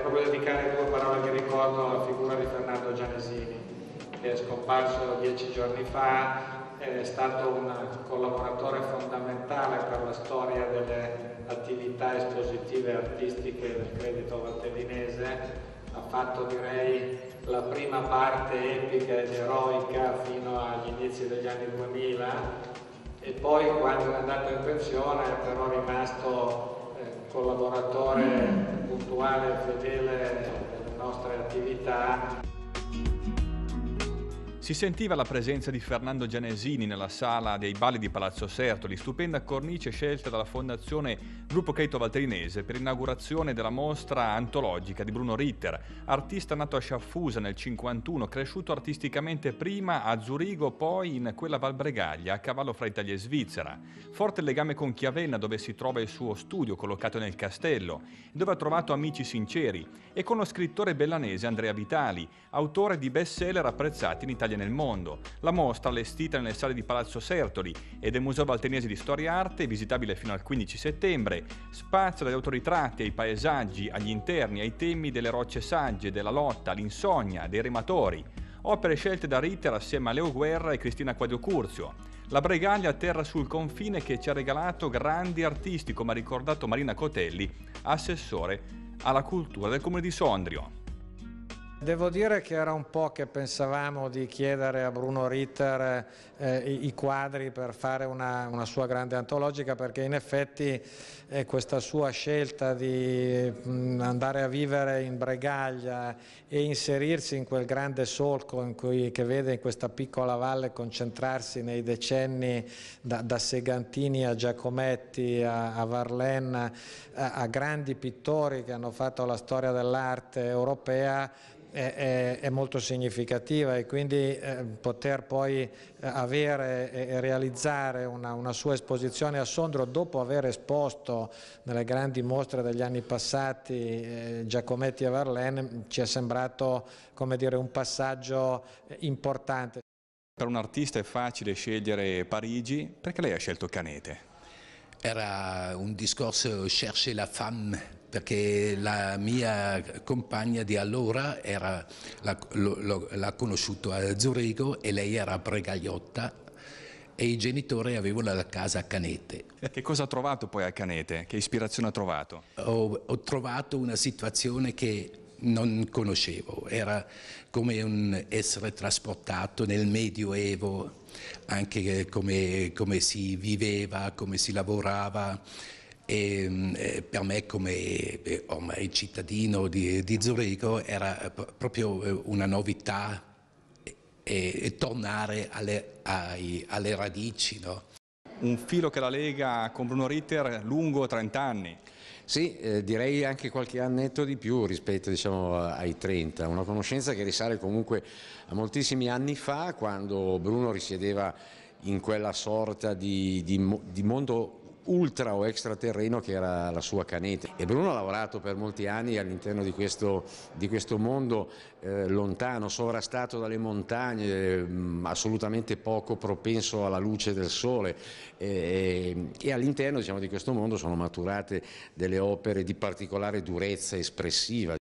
Proprio dedicare due parole di ricordo alla figura di Fernando Gianesini, che è scomparso dieci giorni fa, è stato un collaboratore fondamentale per la storia delle attività espositive artistiche del credito valtellinese, ha fatto direi la prima parte epica ed eroica fino agli inizi degli anni 2000 e poi quando è andato in pensione è però rimasto eh, collaboratore puntuale e fedele delle nostre attività. Si sentiva la presenza di Fernando Gianesini nella sala dei balli di Palazzo Sertoli, stupenda cornice scelta dalla Fondazione Gruppo Caito Valterinese per l'inaugurazione della mostra antologica di Bruno Ritter, artista nato a Sciaffusa nel 1951, cresciuto artisticamente prima a Zurigo, poi in quella Valbregaglia, a cavallo fra Italia e Svizzera. Forte legame con Chiavenna, dove si trova il suo studio collocato nel castello, dove ha trovato amici sinceri, e con lo scrittore bellanese Andrea Vitali, autore di bestseller apprezzati in Italia l'Italia nel mondo. La mostra, allestita nelle sale di Palazzo Sertoli e del Museo Valtenese di Storia e Arte, visitabile fino al 15 settembre, spazia dagli autoritratti ai paesaggi, agli interni, ai temi delle rocce sagge, della lotta, l'insonnia, dei rematori. Opere scelte da Ritter assieme a Leo Guerra e Cristina Quadio Curzio. La Bregaglia atterra sul confine che ci ha regalato grandi artisti, come ha ricordato Marina Cotelli, assessore alla cultura del comune di Sondrio. Devo dire che era un po' che pensavamo di chiedere a Bruno Ritter eh, i, quadri per fare una, una, sua grande antologica perché in effetti eh, questa sua scelta di mh, mm, andare a vivere in Bregaglia e inserirsi in quel grande solco in cui, che vede in questa piccola valle concentrarsi nei decenni da, da Segantini a Giacometti a, a Varlen a, a grandi pittori che hanno fatto la storia dell'arte europea è, è, è, molto significativa e quindi eh, poter poi eh, avere e realizzare una, una, sua esposizione a Sondro dopo aver esposto nelle grandi mostre degli anni passati eh, Giacometti e Verlaine ci è sembrato come dire, un passaggio eh, importante. Per un artista è facile scegliere Parigi, perché lei ha scelto Canete? Era un discorso chercher la femme perché la mia compagna di allora l'ha conosciuto a Zurigo e lei era a Bregagliotta e i genitori avevano la casa a Canete. Che cosa ha trovato poi a Canete? Che ispirazione ha trovato? Ho, ho trovato una situazione che non conoscevo, era come un essere trasportato nel Medioevo, anche come, come si viveva, come si lavorava e eh, per me come eh, ormai cittadino di, di Zurigo era proprio eh, una novità e, e tornare alle, ai, alle radici. No? Un filo che la Lega con Bruno Ritter lungo 30 anni. Sì, eh, direi anche qualche annetto di più rispetto diciamo, ai 30, una conoscenza che risale comunque a moltissimi anni fa quando Bruno risiedeva in quella sorta di, di, di mondo ultra o extraterreno che era la sua canete. E Bruno ha lavorato per molti anni all'interno di questo, di questo mondo eh, lontano, sovrastato dalle montagne, eh, assolutamente poco propenso alla luce del sole e, e all'interno diciamo, di questo mondo sono maturate delle opere di particolare durezza espressiva.